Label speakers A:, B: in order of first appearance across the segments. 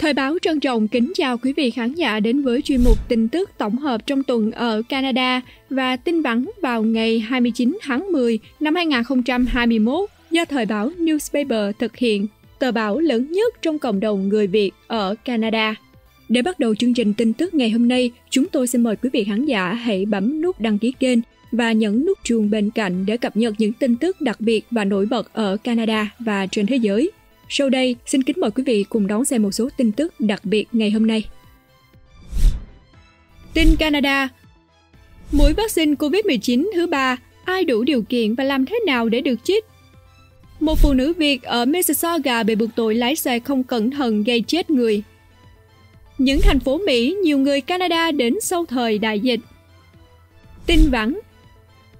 A: Thời báo trân trọng kính chào quý vị khán giả đến với chuyên mục tin tức tổng hợp trong tuần ở Canada và tin vắn vào ngày 29 tháng 10 năm 2021 do Thời báo Newspaper thực hiện, tờ báo lớn nhất trong cộng đồng người Việt ở Canada. Để bắt đầu chương trình tin tức ngày hôm nay, chúng tôi xin mời quý vị khán giả hãy bấm nút đăng ký kênh và nhấn nút chuông bên cạnh để cập nhật những tin tức đặc biệt và nổi bật ở Canada và trên thế giới. Sau đây, xin kính mời quý vị cùng đón xem một số tin tức đặc biệt ngày hôm nay. Tin Canada Mũi vaccine COVID-19 thứ ba, ai đủ điều kiện và làm thế nào để được chích? Một phụ nữ Việt ở Mississauga bị buộc tội lái xe không cẩn thận gây chết người. Những thành phố Mỹ, nhiều người Canada đến sau thời đại dịch. Tin vắn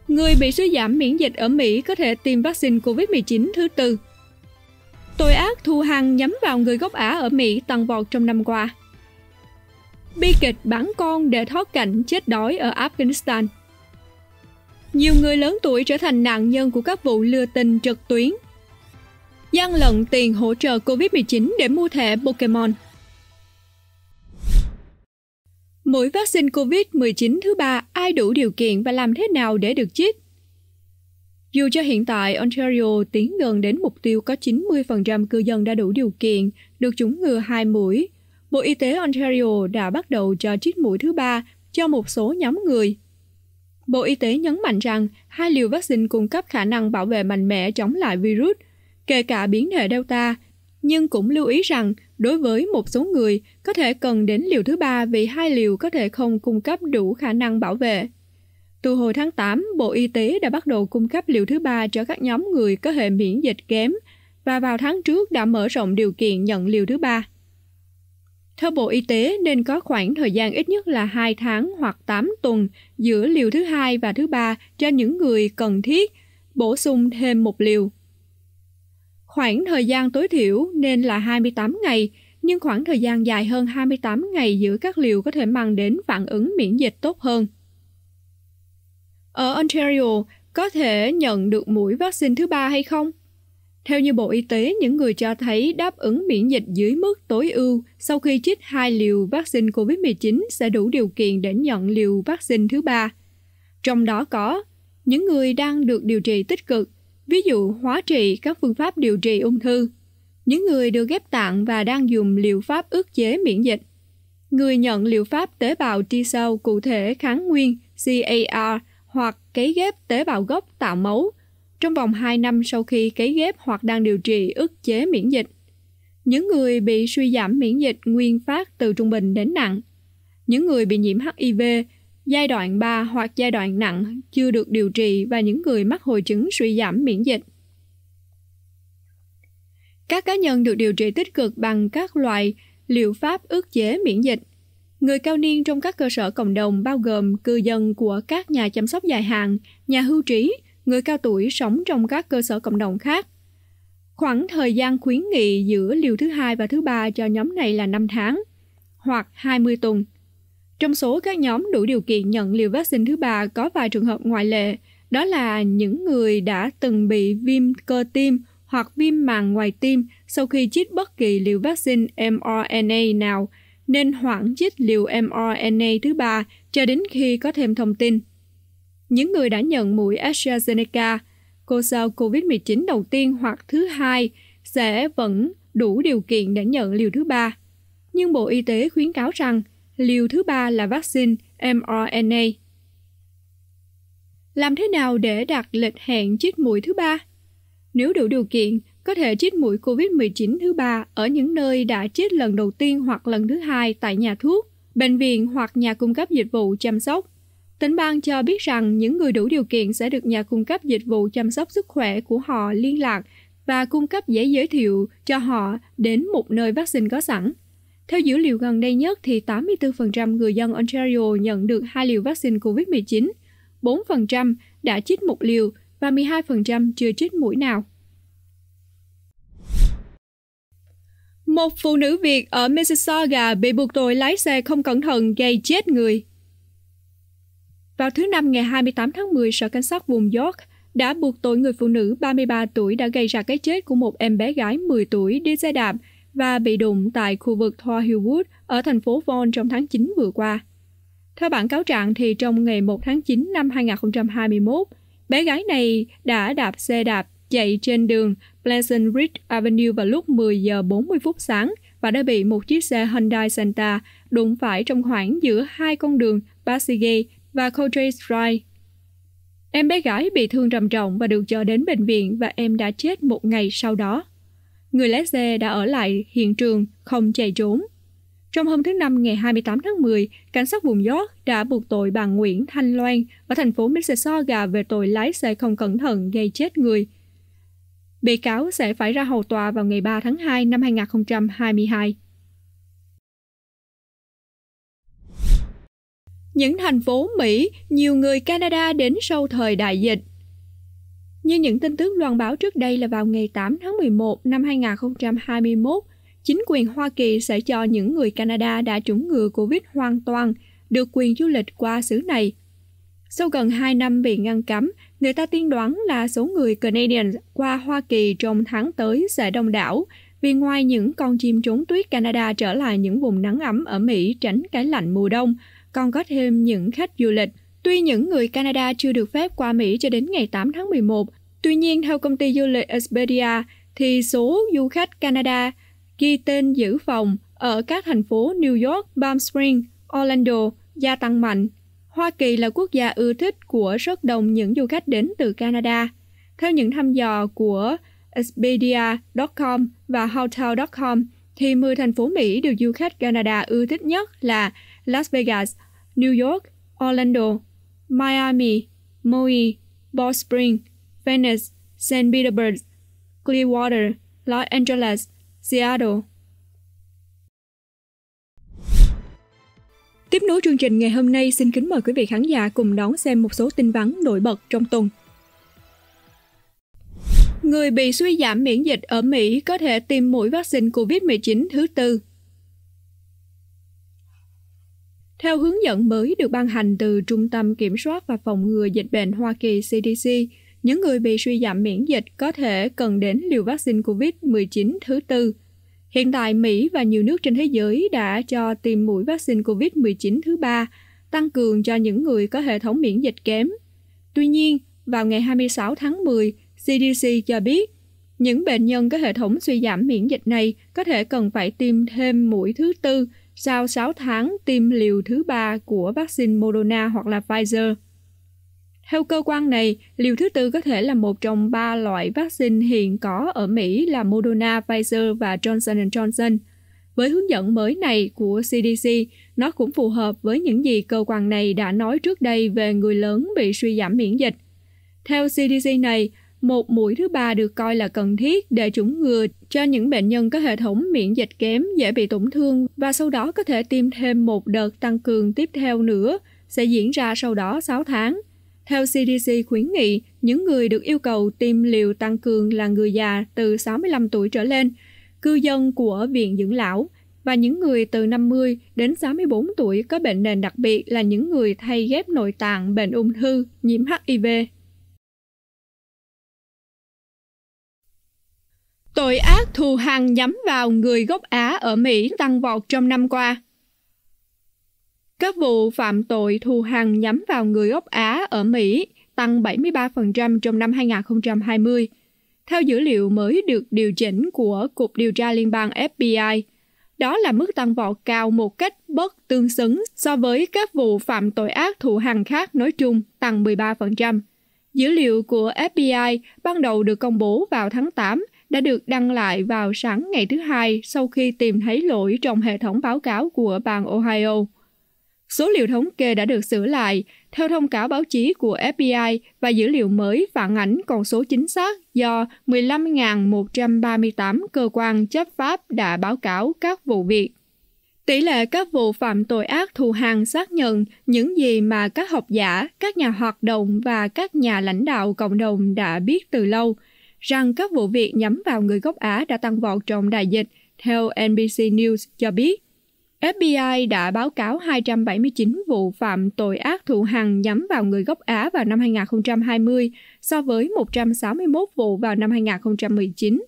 A: Người bị suy giảm miễn dịch ở Mỹ có thể tiêm vaccine COVID-19 thứ tư. Tội ác thù hàng nhắm vào người gốc Á ở Mỹ tăng vọt trong năm qua. Bi kịch bán con để thoát cảnh chết đói ở Afghanistan. Nhiều người lớn tuổi trở thành nạn nhân của các vụ lừa tình trực tuyến. gian lận tiền hỗ trợ COVID-19 để mua thẻ Pokemon. Mũi vaccine COVID-19 thứ ba ai đủ điều kiện và làm thế nào để được chích? Dù cho hiện tại Ontario tiến gần đến mục tiêu có 90% cư dân đã đủ điều kiện được chủng ngừa hai mũi, Bộ Y tế Ontario đã bắt đầu cho chích mũi thứ ba cho một số nhóm người. Bộ Y tế nhấn mạnh rằng hai liều vaccine cung cấp khả năng bảo vệ mạnh mẽ chống lại virus, kể cả biến thể Delta, nhưng cũng lưu ý rằng đối với một số người có thể cần đến liều thứ ba vì hai liều có thể không cung cấp đủ khả năng bảo vệ. Từ hồi tháng 8, Bộ Y tế đã bắt đầu cung cấp liều thứ ba cho các nhóm người có hệ miễn dịch kém và vào tháng trước đã mở rộng điều kiện nhận liều thứ ba. Theo Bộ Y tế nên có khoảng thời gian ít nhất là 2 tháng hoặc 8 tuần giữa liều thứ hai và thứ ba cho những người cần thiết, bổ sung thêm một liều. Khoảng thời gian tối thiểu nên là 28 ngày, nhưng khoảng thời gian dài hơn 28 ngày giữa các liều có thể mang đến phản ứng miễn dịch tốt hơn. Ở Ontario, có thể nhận được mũi vaccine thứ ba hay không? Theo như Bộ Y tế, những người cho thấy đáp ứng miễn dịch dưới mức tối ưu sau khi chích hai liều vaccine COVID-19 sẽ đủ điều kiện để nhận liều vaccine thứ ba. Trong đó có những người đang được điều trị tích cực, ví dụ hóa trị các phương pháp điều trị ung thư, những người được ghép tạng và đang dùng liệu pháp ức chế miễn dịch, người nhận liệu pháp tế bào T-cell cụ thể kháng nguyên CAR hoặc cấy ghép tế bào gốc tạo máu trong vòng 2 năm sau khi cấy ghép hoặc đang điều trị ức chế miễn dịch. Những người bị suy giảm miễn dịch nguyên phát từ trung bình đến nặng. Những người bị nhiễm HIV giai đoạn 3 hoặc giai đoạn nặng chưa được điều trị và những người mắc hội chứng suy giảm miễn dịch. Các cá nhân được điều trị tích cực bằng các loại liệu pháp ức chế miễn dịch Người cao niên trong các cơ sở cộng đồng bao gồm cư dân của các nhà chăm sóc dài hạn, nhà hưu trí, người cao tuổi sống trong các cơ sở cộng đồng khác. Khoảng thời gian khuyến nghị giữa liều thứ hai và thứ ba cho nhóm này là 5 tháng hoặc 20 tuần. Trong số các nhóm đủ điều kiện nhận liều vaccine thứ ba có vài trường hợp ngoại lệ, đó là những người đã từng bị viêm cơ tim hoặc viêm màng ngoài tim sau khi chích bất kỳ liều vaccine mRNA nào nên hoãn chích liều mRNA thứ ba cho đến khi có thêm thông tin. Những người đã nhận mũi AstraZeneca, cô sao COVID-19 đầu tiên hoặc thứ hai sẽ vẫn đủ điều kiện để nhận liều thứ ba. Nhưng Bộ Y tế khuyến cáo rằng liều thứ ba là vaccine mRNA. Làm thế nào để đặt lịch hẹn chích mũi thứ ba? Nếu đủ điều kiện, có thể chích mũi COVID-19 thứ ba ở những nơi đã chích lần đầu tiên hoặc lần thứ hai tại nhà thuốc, bệnh viện hoặc nhà cung cấp dịch vụ chăm sóc. Tỉnh bang cho biết rằng những người đủ điều kiện sẽ được nhà cung cấp dịch vụ chăm sóc sức khỏe của họ liên lạc và cung cấp giấy giới thiệu cho họ đến một nơi vaccine có sẵn. Theo dữ liệu gần đây nhất thì 84% người dân Ontario nhận được hai liều vaccine COVID-19, 4% đã chích một liều và 12% chưa chích mũi nào. Một phụ nữ Việt ở Mississauga bị buộc tội lái xe không cẩn thận gây chết người. Vào thứ Năm ngày 28 tháng 10, Sở Cảnh sát vùng York đã buộc tội người phụ nữ 33 tuổi đã gây ra cái chết của một em bé gái 10 tuổi đi xe đạp và bị đụng tại khu vực Thor Hillwood ở thành phố Vaughan trong tháng 9 vừa qua. Theo bản cáo trạng thì trong ngày 1 tháng 9 năm 2021, bé gái này đã đạp xe đạp chạy trên đường Pleasant Ridge Avenue vào lúc 10 giờ 40 phút sáng và đã bị một chiếc xe Hyundai Santa đụng phải trong khoảng giữa hai con đường Passage và Coltrane Drive. Em bé gái bị thương trầm trọng và được cho đến bệnh viện và em đã chết một ngày sau đó. Người lái xe đã ở lại hiện trường, không chạy trốn. Trong hôm thứ Năm ngày 28 tháng 10, cảnh sát vùng York đã buộc tội bà Nguyễn Thanh Loan ở thành phố Mississauga về tội lái xe không cẩn thận gây chết người. Bị cáo sẽ phải ra hầu tòa vào ngày 3 tháng 2 năm 2022. Những thành phố Mỹ, nhiều người Canada đến sau thời đại dịch. Như những tin tức loan báo trước đây là vào ngày 8 tháng 11 năm 2021, chính quyền Hoa Kỳ sẽ cho những người Canada đã chủng ngừa COVID hoàn toàn được quyền du lịch qua xứ này. Sau gần 2 năm bị ngăn cấm, người ta tiên đoán là số người Canadian qua Hoa Kỳ trong tháng tới sẽ đông đảo, vì ngoài những con chim trốn tuyết Canada trở lại những vùng nắng ấm ở Mỹ tránh cái lạnh mùa đông, còn có thêm những khách du lịch. Tuy những người Canada chưa được phép qua Mỹ cho đến ngày 8 tháng 11, tuy nhiên theo công ty du lịch Expedia, thì số du khách Canada ghi tên giữ phòng ở các thành phố New York, Palm Springs, Orlando gia tăng mạnh. Hoa Kỳ là quốc gia ưa thích của rất đông những du khách đến từ Canada. Theo những thăm dò của Expedia.com và Hotel.com, thì 10 thành phố Mỹ được du khách Canada ưa thích nhất là Las Vegas, New York, Orlando, Miami, Maui, Ball Spring, Venice, St. Petersburg, Clearwater, Los Angeles, Seattle. Tiếp nối chương trình ngày hôm nay, xin kính mời quý vị khán giả cùng đón xem một số tin vắn nổi bật trong tuần. Người bị suy giảm miễn dịch ở Mỹ có thể tiêm mũi vaccine COVID-19 thứ tư. Theo hướng dẫn mới được ban hành từ Trung tâm Kiểm soát và Phòng ngừa Dịch bệnh Hoa Kỳ CDC, những người bị suy giảm miễn dịch có thể cần đến liều vaccine COVID-19 thứ tư. Hiện tại, Mỹ và nhiều nước trên thế giới đã cho tiêm mũi vaccine COVID-19 thứ ba, tăng cường cho những người có hệ thống miễn dịch kém. Tuy nhiên, vào ngày 26 tháng 10, CDC cho biết những bệnh nhân có hệ thống suy giảm miễn dịch này có thể cần phải tiêm thêm mũi thứ tư sau 6 tháng tiêm liều thứ ba của vaccine Moderna hoặc là Pfizer. Theo cơ quan này, liều thứ tư có thể là một trong ba loại vaccine hiện có ở Mỹ là Moderna, Pfizer và Johnson Johnson. Với hướng dẫn mới này của CDC, nó cũng phù hợp với những gì cơ quan này đã nói trước đây về người lớn bị suy giảm miễn dịch. Theo CDC này, một mũi thứ ba được coi là cần thiết để chủng ngừa cho những bệnh nhân có hệ thống miễn dịch kém dễ bị tổn thương và sau đó có thể tiêm thêm một đợt tăng cường tiếp theo nữa sẽ diễn ra sau đó 6 tháng. Theo CDC khuyến nghị, những người được yêu cầu tiêm liều tăng cường là người già từ 65 tuổi trở lên, cư dân của viện dưỡng lão và những người từ 50 đến 64 tuổi có bệnh nền đặc biệt là những người thay ghép nội tạng, bệnh ung thư, nhiễm HIV. Tội ác thù hằn nhắm vào người gốc Á ở Mỹ tăng vọt trong năm qua. Các vụ phạm tội thù hằn nhắm vào người gốc Á ở Mỹ tăng 73% trong năm 2020. Theo dữ liệu mới được điều chỉnh của Cục Điều tra Liên bang FBI, đó là mức tăng vọt cao một cách bất tương xứng so với các vụ phạm tội ác thù hằn khác nói chung tăng 13%. Dữ liệu của FBI ban đầu được công bố vào tháng 8 đã được đăng lại vào sáng ngày thứ hai sau khi tìm thấy lỗi trong hệ thống báo cáo của bang Ohio. Số liệu thống kê đã được sửa lại theo thông cáo báo chí của FBI và dữ liệu mới phản ánh con số chính xác do 15.138 cơ quan chấp pháp đã báo cáo các vụ việc. Tỷ lệ các vụ phạm tội ác thù hằn xác nhận những gì mà các học giả, các nhà hoạt động và các nhà lãnh đạo cộng đồng đã biết từ lâu – rằng các vụ việc nhắm vào người gốc Á đã tăng vọt trong đại dịch, theo NBC News cho biết. FBI đã báo cáo 279 vụ phạm tội ác thù hằn nhắm vào người gốc Á vào năm 2020 so với 161 vụ vào năm 2019.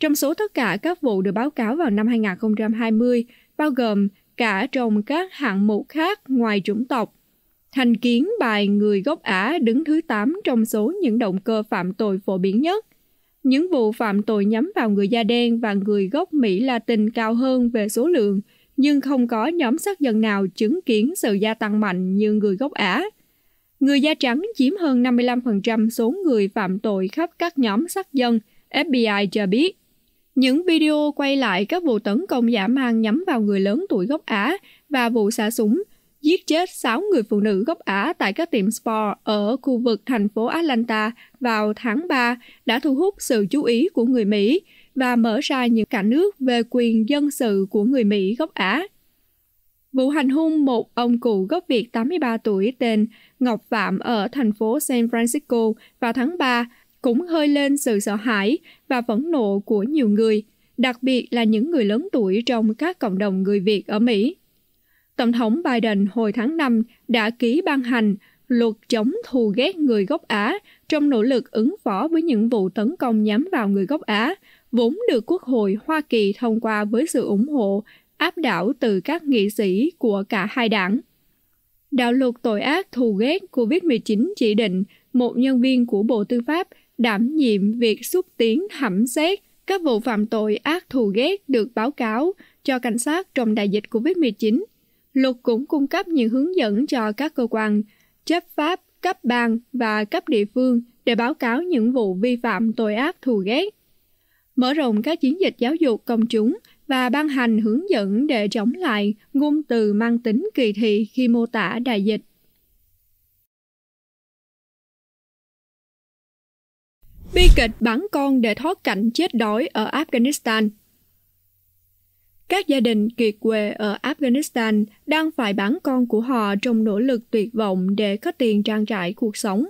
A: Trong số tất cả các vụ được báo cáo vào năm 2020, bao gồm cả trong các hạng mục khác ngoài chủng tộc. Thành kiến bài người gốc Á đứng thứ 8 trong số những động cơ phạm tội phổ biến nhất. Những vụ phạm tội nhắm vào người da đen và người gốc Mỹ Latin cao hơn về số lượng, nhưng không có nhóm sát dân nào chứng kiến sự gia tăng mạnh như người gốc Á. Người da trắng chiếm hơn 55% số người phạm tội khắp các nhóm sát dân, FBI cho biết. Những video quay lại các vụ tấn công giả mang nhắm vào người lớn tuổi gốc Á và vụ xả súng giết chết 6 người phụ nữ gốc Á tại các tiệm spa ở khu vực thành phố Atlanta vào tháng 3 đã thu hút sự chú ý của người Mỹ và mở ra những cả nước về quyền dân sự của người Mỹ gốc Á. Vụ hành hung một ông cụ gốc Việt 83 tuổi tên Ngọc Phạm ở thành phố San Francisco vào tháng 3 cũng hơi lên sự sợ hãi và phẫn nộ của nhiều người, đặc biệt là những người lớn tuổi trong các cộng đồng người Việt ở Mỹ. Tổng thống Biden hồi tháng 5 đã ký ban hành luật chống thù ghét người gốc Á trong nỗ lực ứng phó với những vụ tấn công nhắm vào người gốc Á, vốn được Quốc hội Hoa Kỳ thông qua với sự ủng hộ, áp đảo từ các nghị sĩ của cả hai đảng. Đạo luật tội ác thù ghét COVID-19 chỉ định một nhân viên của Bộ Tư pháp đảm nhiệm việc xúc tiến thẩm xét các vụ phạm tội ác thù ghét được báo cáo cho cảnh sát trong đại dịch COVID-19. Luật cũng cung cấp những hướng dẫn cho các cơ quan, chấp pháp, cấp bang và cấp địa phương để báo cáo những vụ vi phạm tội ác thù ghét. Mở rộng các chiến dịch giáo dục công chúng và ban hành hướng dẫn để chống lại ngôn từ mang tính kỳ thị khi mô tả đại dịch. Bi kịch bắn con để thoát cảnh chết đói ở Afghanistan các gia đình kiệt quệ ở Afghanistan đang phải bán con của họ trong nỗ lực tuyệt vọng để có tiền trang trải cuộc sống.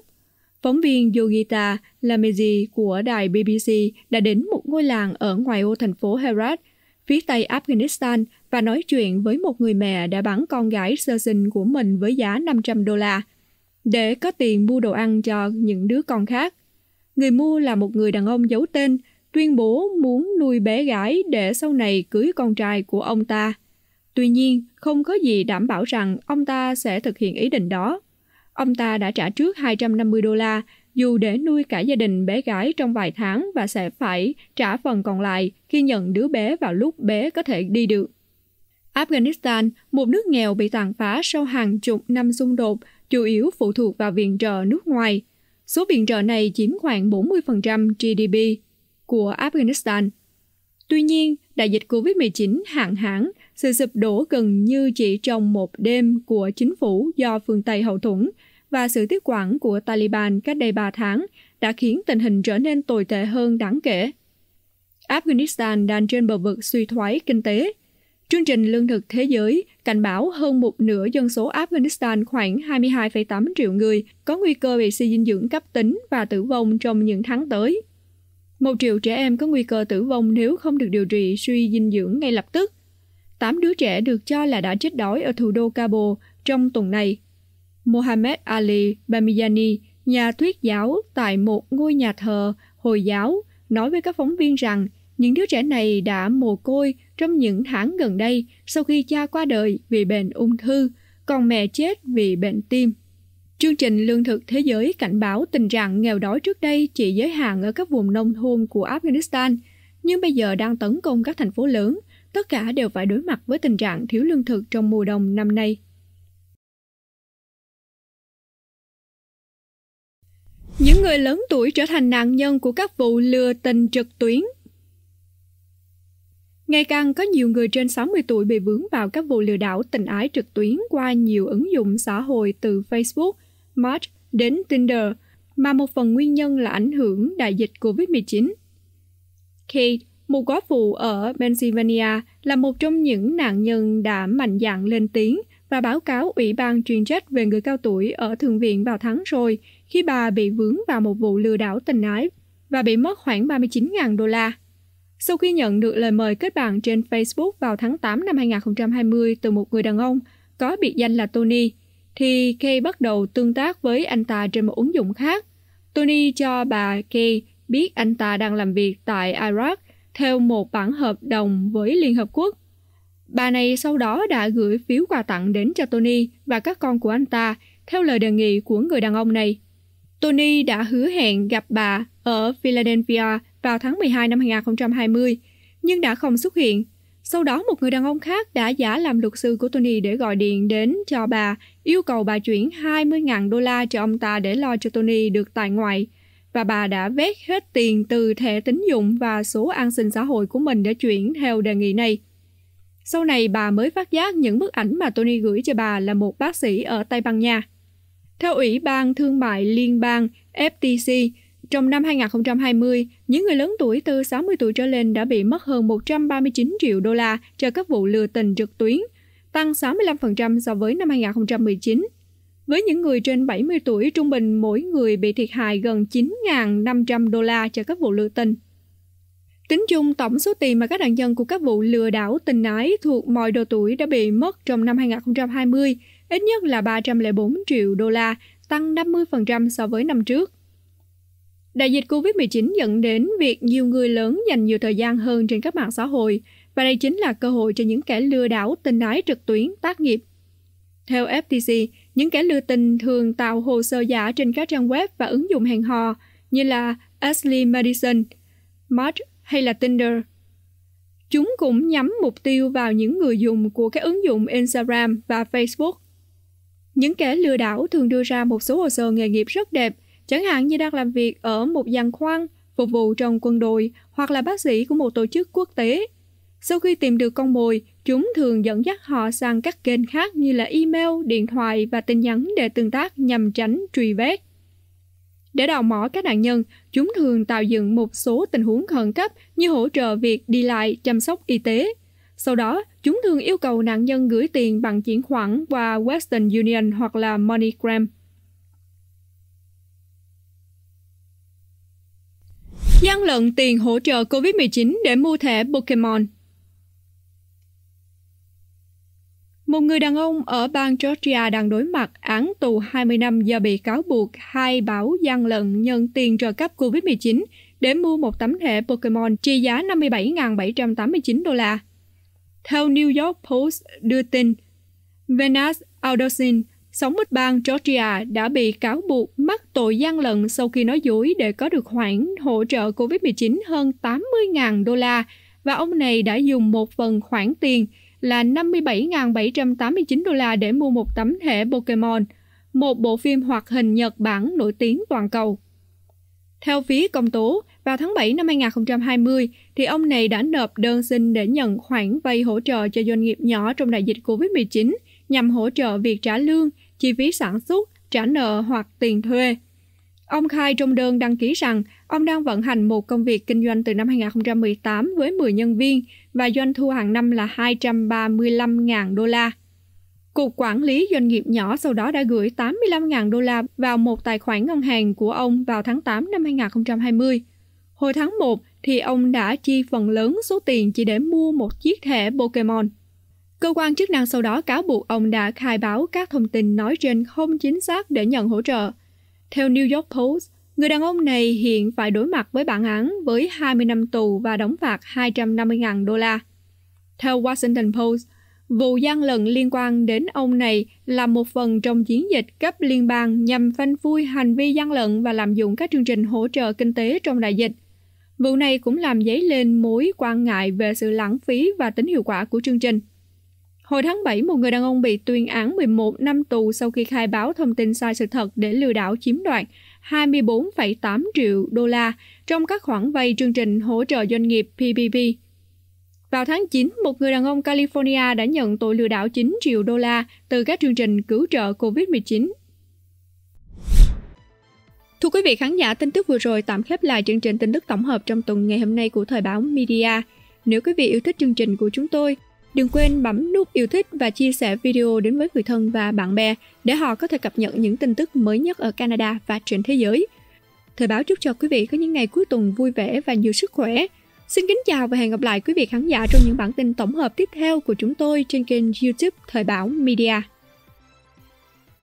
A: Phóng viên Yogita Lamezi của đài BBC đã đến một ngôi làng ở ngoài ô thành phố Herat, phía tây Afghanistan và nói chuyện với một người mẹ đã bán con gái sơ sinh của mình với giá 500 đô la để có tiền mua đồ ăn cho những đứa con khác. Người mua là một người đàn ông giấu tên tuyên bố muốn nuôi bé gái để sau này cưới con trai của ông ta. Tuy nhiên, không có gì đảm bảo rằng ông ta sẽ thực hiện ý định đó. Ông ta đã trả trước 250 đô la dù để nuôi cả gia đình bé gái trong vài tháng và sẽ phải trả phần còn lại khi nhận đứa bé vào lúc bé có thể đi được. Afghanistan, một nước nghèo bị tàn phá sau hàng chục năm xung đột, chủ yếu phụ thuộc vào viện trợ nước ngoài. Số viện trợ này chiếm khoảng 40% GDP của Afghanistan. Tuy nhiên, đại dịch COVID-19 hạn hán, sự sụp đổ gần như chỉ trong một đêm của chính phủ do phương Tây hậu thuẫn và sự tiếp quản của Taliban cách đây 3 tháng đã khiến tình hình trở nên tồi tệ hơn đáng kể. Afghanistan đang trên bờ vực suy thoái kinh tế. Chương trình Lương thực Thế giới cảnh báo hơn một nửa dân số Afghanistan khoảng 22,8 triệu người có nguy cơ bị suy dinh dưỡng cấp tính và tử vong trong những tháng tới. Một triệu trẻ em có nguy cơ tử vong nếu không được điều trị suy dinh dưỡng ngay lập tức. Tám đứa trẻ được cho là đã chết đói ở thủ đô Kabul trong tuần này. Mohammed Ali Bamiyani, nhà thuyết giáo tại một ngôi nhà thờ Hồi giáo, nói với các phóng viên rằng những đứa trẻ này đã mồ côi trong những tháng gần đây sau khi cha qua đời vì bệnh ung thư, còn mẹ chết vì bệnh tim. Chương trình Lương thực Thế giới cảnh báo tình trạng nghèo đói trước đây chỉ giới hạn ở các vùng nông thôn của Afghanistan, nhưng bây giờ đang tấn công các thành phố lớn, tất cả đều phải đối mặt với tình trạng thiếu lương thực trong mùa đông năm nay. Những người lớn tuổi trở thành nạn nhân của các vụ lừa tình trực tuyến. Ngày càng có nhiều người trên 60 tuổi bị vướng vào các vụ lừa đảo tình ái trực tuyến qua nhiều ứng dụng xã hội từ Facebook, Match đến Tinder, mà một phần nguyên nhân là ảnh hưởng đại dịch COVID-19. Kate, một góa phụ ở Pennsylvania, là một trong những nạn nhân đã mạnh dạn lên tiếng và báo cáo Ủy ban chuyên trách về người cao tuổi ở Thượng viện vào tháng rồi khi bà bị vướng vào một vụ lừa đảo tình ái và bị mất khoảng 39.000 đô la. Sau khi nhận được lời mời kết bạn trên Facebook vào tháng 8 năm 2020 từ một người đàn ông có biệt danh là Tony, thì Kay bắt đầu tương tác với anh ta trên một ứng dụng khác. Tony cho bà Kay biết anh ta đang làm việc tại Iraq, theo một bản hợp đồng với Liên Hợp Quốc. Bà này sau đó đã gửi phiếu quà tặng đến cho Tony và các con của anh ta theo lời đề nghị của người đàn ông này. Tony đã hứa hẹn gặp bà ở Philadelphia vào tháng 12 năm 2020, nhưng đã không xuất hiện. Sau đó một người đàn ông khác đã giả làm luật sư của Tony để gọi điện đến cho bà, yêu cầu bà chuyển 20.000 đô la cho ông ta để lo cho Tony được tại ngoại. Và bà đã vét hết tiền từ thẻ tín dụng và số an sinh xã hội của mình để chuyển theo đề nghị này. Sau này bà mới phát giác những bức ảnh mà Tony gửi cho bà là một bác sĩ ở Tây Ban Nha. Theo Ủy ban Thương mại Liên bang FTC, trong năm 2020, những người lớn tuổi từ 60 tuổi trở lên đã bị mất hơn 139 triệu đô la cho các vụ lừa tình trực tuyến, tăng 65% so với năm 2019. Với những người trên 70 tuổi, trung bình mỗi người bị thiệt hại gần 9.500 đô la cho các vụ lừa tình. Tính chung tổng số tiền mà các nạn nhân của các vụ lừa đảo tình ái thuộc mọi độ tuổi đã bị mất trong năm 2020, ít nhất là 304 triệu đô la, tăng 50% so với năm trước. Đại dịch COVID-19 dẫn đến việc nhiều người lớn dành nhiều thời gian hơn trên các mạng xã hội, và đây chính là cơ hội cho những kẻ lừa đảo tình ái trực tuyến tác nghiệp. Theo FTC, những kẻ lừa tình thường tạo hồ sơ giả trên các trang web và ứng dụng hẹn hò như là Ashley Madison, March hay là Tinder. Chúng cũng nhắm mục tiêu vào những người dùng của các ứng dụng Instagram và Facebook. Những kẻ lừa đảo thường đưa ra một số hồ sơ nghề nghiệp rất đẹp, chẳng hạn như đang làm việc ở một giàn khoan, phục vụ trong quân đội hoặc là bác sĩ của một tổ chức quốc tế. Sau khi tìm được con mồi, chúng thường dẫn dắt họ sang các kênh khác như là email, điện thoại và tin nhắn để tương tác nhằm tránh truy vết. Để đào mỏ các nạn nhân, chúng thường tạo dựng một số tình huống khẩn cấp như hỗ trợ việc đi lại, chăm sóc y tế. Sau đó, chúng thường yêu cầu nạn nhân gửi tiền bằng chuyển khoản qua Western Union hoặc là MoneyGram. gian lận tiền hỗ trợ COVID-19 để mua thẻ Pokemon. Một người đàn ông ở bang Georgia đang đối mặt án tù 20 năm do bị cáo buộc hai báo gian lận nhận tiền trợ cấp COVID-19 để mua một tấm thẻ Pokemon trị giá 57.789 đô la. Theo New York Post đưa tin, Venus Alderson, sống ở bang Georgia đã bị cáo buộc mắc tội gian lận sau khi nói dối để có được khoản hỗ trợ COVID-19 hơn 80.000 đô la và ông này đã dùng một phần khoản tiền là 57.789 đô la để mua một tấm thẻ Pokemon, một bộ phim hoạt hình Nhật Bản nổi tiếng toàn cầu. Theo phía công tố, vào tháng 7 năm 2020, thì ông này đã nộp đơn xin để nhận khoản vay hỗ trợ cho doanh nghiệp nhỏ trong đại dịch COVID-19 nhằm hỗ trợ việc trả lương, chi phí sản xuất, trả nợ hoặc tiền thuê. Ông khai trong đơn đăng ký rằng ông đang vận hành một công việc kinh doanh từ năm 2018 với 10 nhân viên và doanh thu hàng năm là 235.000 đô la. Cục Quản lý Doanh nghiệp nhỏ sau đó đã gửi 85.000 đô la vào một tài khoản ngân hàng của ông vào tháng 8 năm 2020. Hồi tháng 1 thì ông đã chi phần lớn số tiền chỉ để mua một chiếc thẻ Pokemon. Cơ quan chức năng sau đó cáo buộc ông đã khai báo các thông tin nói trên không chính xác để nhận hỗ trợ. Theo New York Post, người đàn ông này hiện phải đối mặt với bản án với 20 năm tù và đóng phạt 250.000 đô la. Theo Washington Post, vụ gian lận liên quan đến ông này là một phần trong chiến dịch cấp liên bang nhằm phanh phui hành vi gian lận và lạm dụng các chương trình hỗ trợ kinh tế trong đại dịch. Vụ này cũng làm dấy lên mối quan ngại về sự lãng phí và tính hiệu quả của chương trình. Hồi tháng 7, một người đàn ông bị tuyên án 11 năm tù sau khi khai báo thông tin sai sự thật để lừa đảo chiếm đoạt 24,8 triệu đô la trong các khoản vay chương trình hỗ trợ doanh nghiệp PPP. Vào tháng 9, một người đàn ông California đã nhận tội lừa đảo 9 triệu đô la từ các chương trình cứu trợ COVID-19. Thưa quý vị khán giả, tin tức vừa rồi tạm khép lại chương trình tin tức tổng hợp trong tuần ngày hôm nay của Thời báo Media. Nếu quý vị yêu thích chương trình của chúng tôi, Đừng quên bấm nút yêu thích và chia sẻ video đến với người thân và bạn bè để họ có thể cập nhật những tin tức mới nhất ở Canada và trên thế giới. Thời báo chúc cho quý vị có những ngày cuối tuần vui vẻ và nhiều sức khỏe. Xin kính chào và hẹn gặp lại quý vị khán giả trong những bản tin tổng hợp tiếp theo của chúng tôi trên kênh YouTube Thời báo Media.